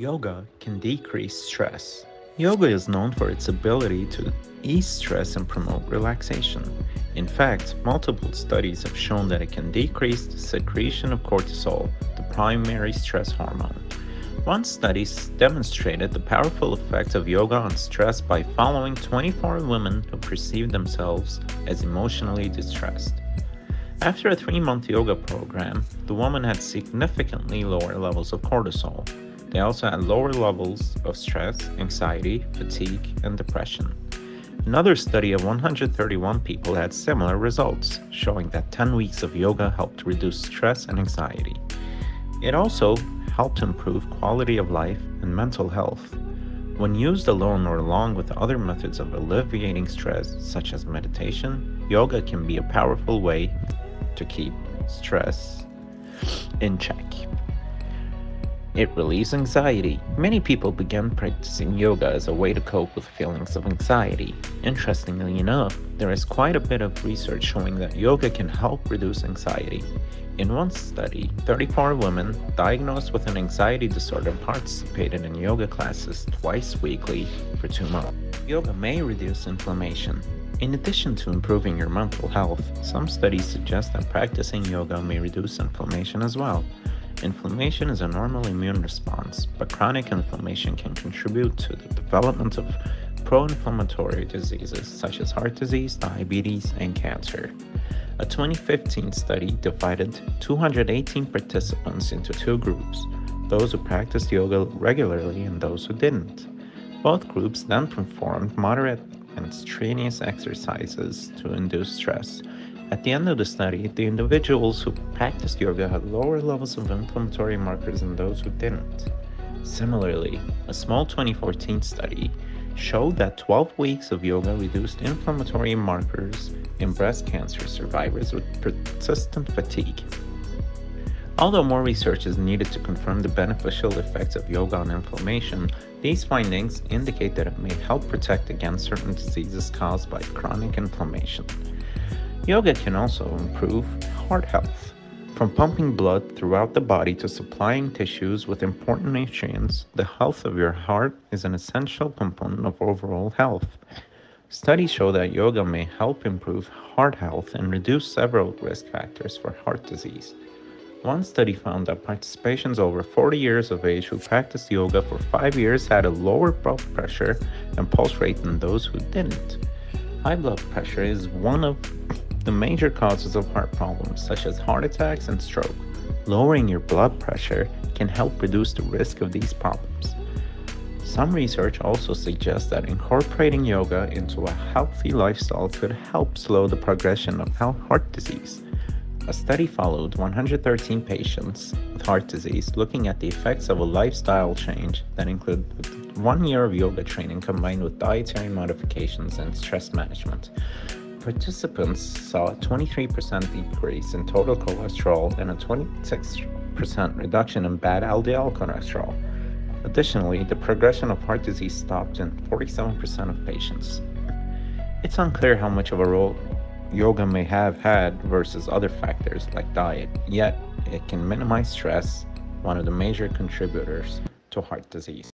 Yoga can decrease stress. Yoga is known for its ability to ease stress and promote relaxation. In fact, multiple studies have shown that it can decrease the secretion of cortisol, the primary stress hormone. One study demonstrated the powerful effect of yoga on stress by following 24 women who perceived themselves as emotionally distressed. After a three month yoga program, the woman had significantly lower levels of cortisol. They also had lower levels of stress, anxiety, fatigue, and depression. Another study of 131 people had similar results, showing that 10 weeks of yoga helped reduce stress and anxiety. It also helped improve quality of life and mental health. When used alone or along with other methods of alleviating stress, such as meditation, yoga can be a powerful way to keep stress in check. It relieves anxiety. Many people began practicing yoga as a way to cope with feelings of anxiety. Interestingly enough, there is quite a bit of research showing that yoga can help reduce anxiety. In one study, 34 women diagnosed with an anxiety disorder participated in yoga classes twice weekly for two months. Yoga may reduce inflammation. In addition to improving your mental health, some studies suggest that practicing yoga may reduce inflammation as well. Inflammation is a normal immune response, but chronic inflammation can contribute to the development of pro inflammatory diseases such as heart disease, diabetes, and cancer. A 2015 study divided 218 participants into two groups those who practiced yoga regularly and those who didn't. Both groups then performed moderate and strenuous exercises to induce stress. At the end of the study, the individuals who practiced yoga had lower levels of inflammatory markers than those who didn't. Similarly, a small 2014 study showed that 12 weeks of yoga reduced inflammatory markers in breast cancer survivors with persistent fatigue. Although more research is needed to confirm the beneficial effects of yoga on inflammation, these findings indicate that it may help protect against certain diseases caused by chronic inflammation. Yoga can also improve heart health. From pumping blood throughout the body to supplying tissues with important nutrients, the health of your heart is an essential component of overall health. Studies show that yoga may help improve heart health and reduce several risk factors for heart disease. One study found that participants over 40 years of age who practiced yoga for five years had a lower blood pressure and pulse rate than those who didn't. High blood pressure is one of the major causes of heart problems, such as heart attacks and stroke. Lowering your blood pressure can help reduce the risk of these problems. Some research also suggests that incorporating yoga into a healthy lifestyle could help slow the progression of heart disease. A study followed 113 patients with heart disease looking at the effects of a lifestyle change that included one year of yoga training combined with dietary modifications and stress management. Participants saw a 23% decrease in total cholesterol and a 26% reduction in bad LDL cholesterol. Additionally, the progression of heart disease stopped in 47% of patients. It's unclear how much of a role yoga may have had versus other factors like diet, yet it can minimize stress, one of the major contributors to heart disease.